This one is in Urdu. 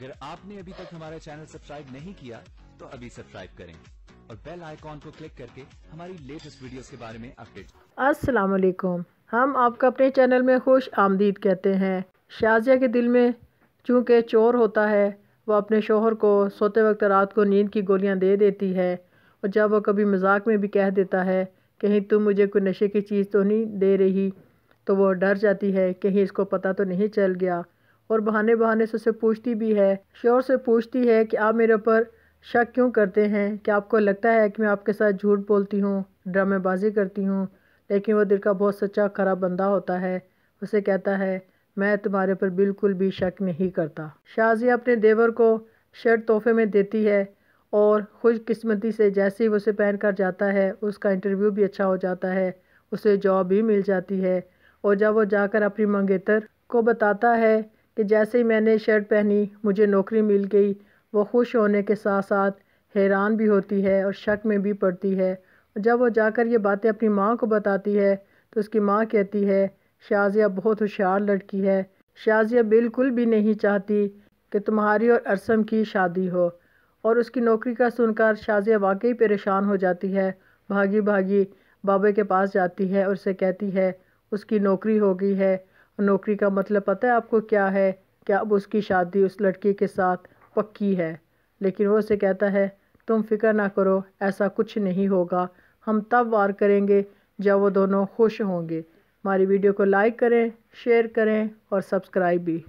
اگر آپ نے ابھی تک ہمارا چینل سبسکرائب نہیں کیا، تو ابھی سبسکرائب کریں اور بیل آئیکن کو کلک کر کے ہماری لیٹسٹ ویڈیوز کے بارے میں اپڈیٹ السلام علیکم۔ ہم آپ کا اپنے چینل میں خوش آمدید کہتے ہیں۔ شازیہ کے دل میں چونکہ چور ہوتا ہے، وہ اپنے شوہر کو سوتے وقت رات کو نیند کی گولیاں دے دیتی ہے اور جب وہ کبھی مذاق میں بھی کہہ دیتا ہے، کہیں تم مجھے کوئی نشے کی چیز تو نہیں دے رہی، تو وہ ڈر جاتی ہے، کہیں اس کو پتہ تو نہیں چل گیا۔ اور بہانے بہانے سے اسے پوچھتی بھی ہے شور سے پوچھتی ہے کہ آپ میرے اوپر شک کیوں کرتے ہیں؟ کہ آپ کو لگتا ہے کہ میں آپ کے ساتھ جھوٹ بولتی ہوں، ڈرامے بازی کرتی ہوں، لیکن وہ دل کا بہت سچا خراب بندہ ہوتا ہے۔ اسے کہتا ہے، میں تمہارے پر بالکل بھی شک نہیں کرتا۔ شازیہ اپنے دیور کو شرٹ تحفے میں دیتی ہے اور خوش قسمتی سے جیسے ہی وہ اسے پہن کر جاتا ہے، اس کا انٹرویو بھی اچھا ہو جاتا ہے، اسے جاب بھی مل جاتی ہے۔ اور جب وہ جا کر اپنی منگیتر کو بتاتا ہے کہ جیسے ہی میں نے شرٹ پہنی، مجھے نوکری مل گئی۔ وہ خوش ہونے کے ساتھ ساتھ حیران بھی ہوتی ہے اور شک میں بھی پڑتی ہے۔ جب وہ جا کر یہ باتیں اپنی ماں کو بتاتی ہے، تو اس کی ماں کہتی ہے، شازیہ بہت ہوشیار لڑکی ہے۔ شازیہ بالکل بھی نہیں چاہتی کہ تمہاری اور ارسم کی شادی ہو۔ اور اس کی نوکری کا سن کر شازیہ واقعی پریشان ہو جاتی ہے۔ بھاگی بھاگی بابے کے پاس جاتی ہے اور اسے کہتی ہے، اس کی نوکری ہو گئی ہے۔ نوکری کا مطلب پتہ ہے آپ کو کیا ہے؟ کہ اب اس کی شادی اس لڑکی کے ساتھ پکی ہے؟ لیکن وہ اسے کہتا ہے، تم فکر نہ کرو، ایسا کچھ نہیں ہوگا۔ ہم تب وار کریں گے جب وہ دونوں خوش ہوں گے۔ ہماری ویڈیو کو لائک کریں، شیئر کریں اور سبسکرائب بھی۔